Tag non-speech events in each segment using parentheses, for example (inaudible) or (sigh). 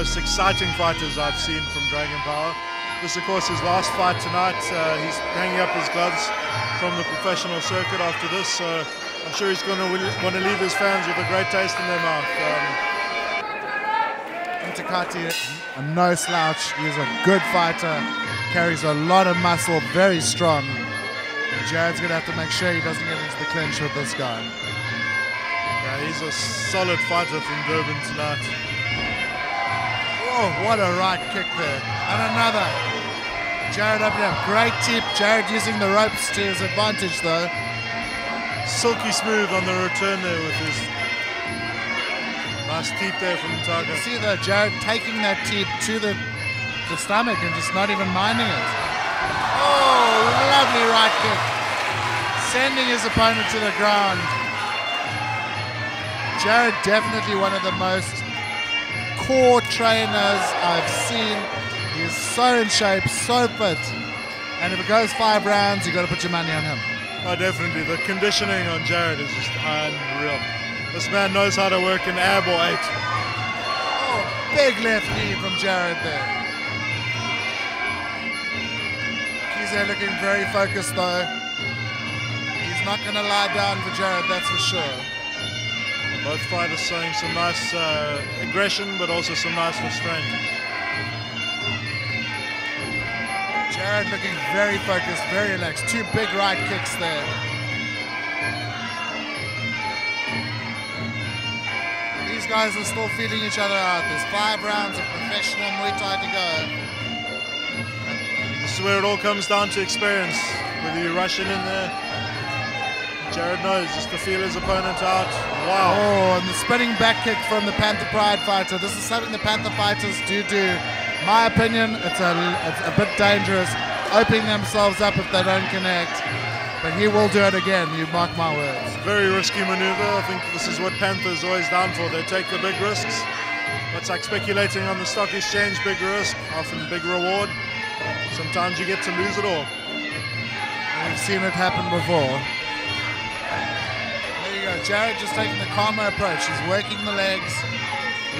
most exciting fighters I've seen from Dragon Power. This, of course, his last fight tonight. Uh, he's hanging up his gloves from the professional circuit after this, so I'm sure he's going to want to leave his fans with a great taste in their mouth. Um, Mtakati, no slouch. He's a good fighter, carries a lot of muscle, very strong. Jarred's going to have to make sure he doesn't get into the clinch with this guy. Yeah, he's a solid fighter from Durban tonight. Oh, what a right kick there. And another. Jarred up there. Great tip. Jarred using the ropes to his advantage, though. Silky smooth on the return there with his nice tip there from Tiger. See the Jarred taking that tip to the, the stomach and just not even minding it. Oh, lovely right kick. Sending his opponent to the ground. Jarred definitely one of the most core trainers I've seen. He's so in shape, so fit. And if it goes five rounds, you've got to put your money on him. Oh, definitely. The conditioning on Jarred is just unreal. This man knows how to work an ab or eight. Oh, big left knee from Jarred there. He's there looking very focused though. He's not going to lie down for Jarred, that's for sure. Both fighters showing some nice uh, aggression, but also some nice restraint. Jarred looking very focused, very relaxed. Two big right kicks there. These guys are still feeling each other out. There's five rounds of professional Muay Thai to go. This is where it all comes down to experience. Whether you rush it in there. Jarred knows just to feel his opponent out. Wow. Oh, and the spinning back kick from the Panther Pride fighter. This is something the Panther fighters do do. My opinion, it's a, it's a bit dangerous, opening themselves up if they don't connect. But he will do it again, you mark my words. Very risky maneuver. I think this is what Panther's always down for. They take the big risks. It's like speculating on the stock exchange, big risk, often big reward. Sometimes you get to lose it all. And we've seen it happen before. Jarred just taking the calmer approach. He's working the legs,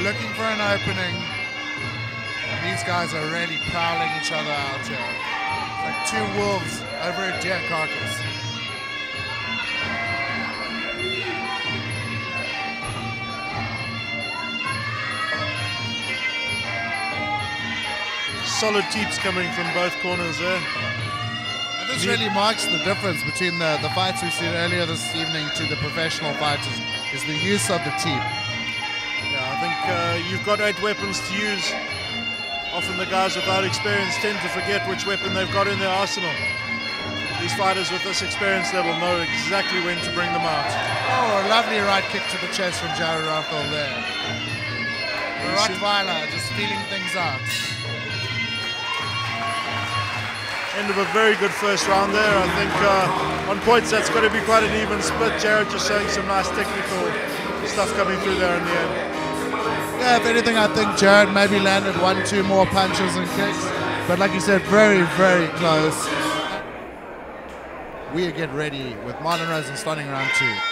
looking for an opening. And these guys are really prowling each other out here. Like two wolves over a deer carcass. Solid teeps coming from both corners there. This really marks the difference between the, the fights we've seen earlier this evening to the professional fighters, is the use of the team. Yeah, I think uh, you've got eight weapons to use. Often the guys without experience tend to forget which weapon they've got in their arsenal. These fighters with this experience level know exactly when to bring them out. Oh, a lovely right kick to the chest from Jarred Rothwell there. The Rottweiler just feeling things out. End of a very good first round there. I think uh, on points that's got to be quite an even split. Jarred just showing some nice technical stuff coming through there in the end. Yeah, if anything, I think Jarred maybe landed one, two more punches and kicks. But like you said, very, very close. We get ready with Marlon Rosen starting round two.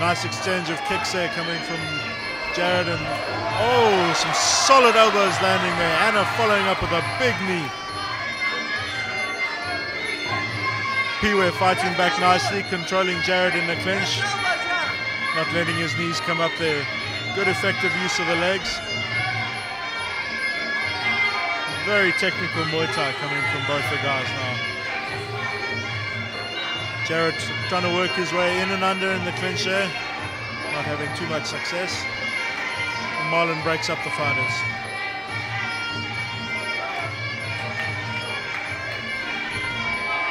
Nice exchange of kicks there coming from Jarred and oh, some solid elbows landing there. Anna following up with a big knee. Piwe fighting back nicely, controlling Jarred in the clinch. Not letting his knees come up there. Good effective use of the legs. Very technical Muay Thai coming from both the guys now. Jarred trying to work his way in and under in the clinch there. Not having too much success. And Marlon breaks up the fighters.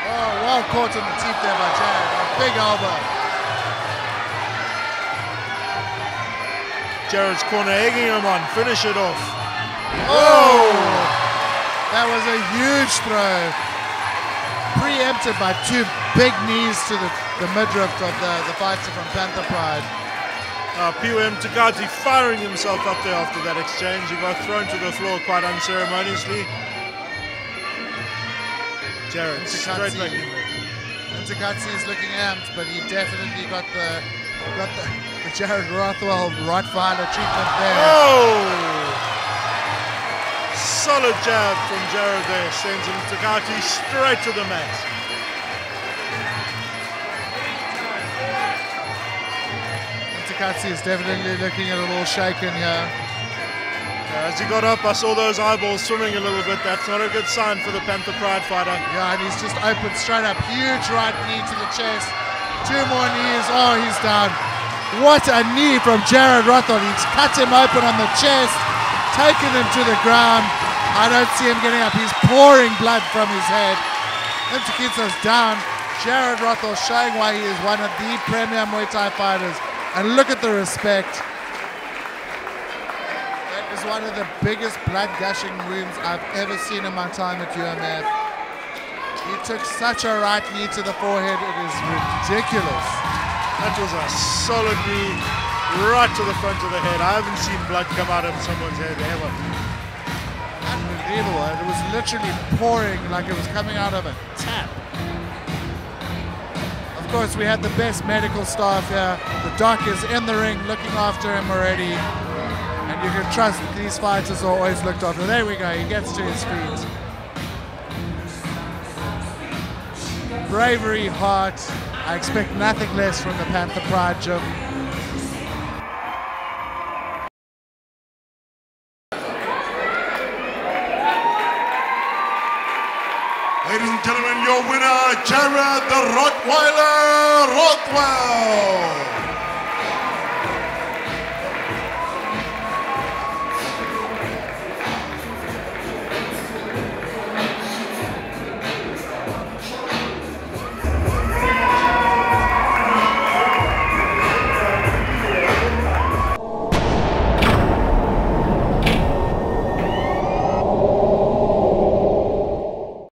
Oh, well caught in the teeth there by Jarred. A big elbow. Jarred's corner egging him on. Finish it off. Oh! That was a huge throw. Preempted by two big knees to the, the midriff of the, the fighter from Panther Pride. Uh, Piwe Mtakati firing himself up there after that exchange. He got thrown to the floor quite unceremoniously. Jarred, straight back in there. Is looking amped, but he definitely got the got the, (laughs) the Jarred Rothwell Rottweiler treatment there. Oh! Solid jab from Jarred there, sends him Takati straight to the mat. Mtakati is definitely looking a little shaken here. Uh, as he got up, I saw those eyeballs swimming a little bit. That's not a good sign for the Panther Pride fighter. Yeah, and he's just opened straight up. Huge right knee to the chest. Two more knees. Oh, he's down. What a knee from Jarred Rothwell. He's cut him open on the chest, taken him to the ground. I don't see him getting up. He's pouring blood from his head. Mtshikisa's down. Jarred Rothwell showing why he is one of the premier Muay Thai fighters. And look at the respect. That is one of the biggest blood gushing wounds I've ever seen in my time at UMF. He took such a right knee to the forehead, it is ridiculous. That was a solid knee right to the front of the head. I haven't seen blood come out of someone's head ever. It was literally pouring like it was coming out of a tap. Of course, we had the best medical staff here. The doc is in the ring looking after him already. And you can trust these fighters are always looked after. There we go. He gets to his feet. Bravery, heart. I expect nothing less from the Panther Pride gym. Ladies and gentlemen, your winner, Jarred the Rottweiler Rothwell.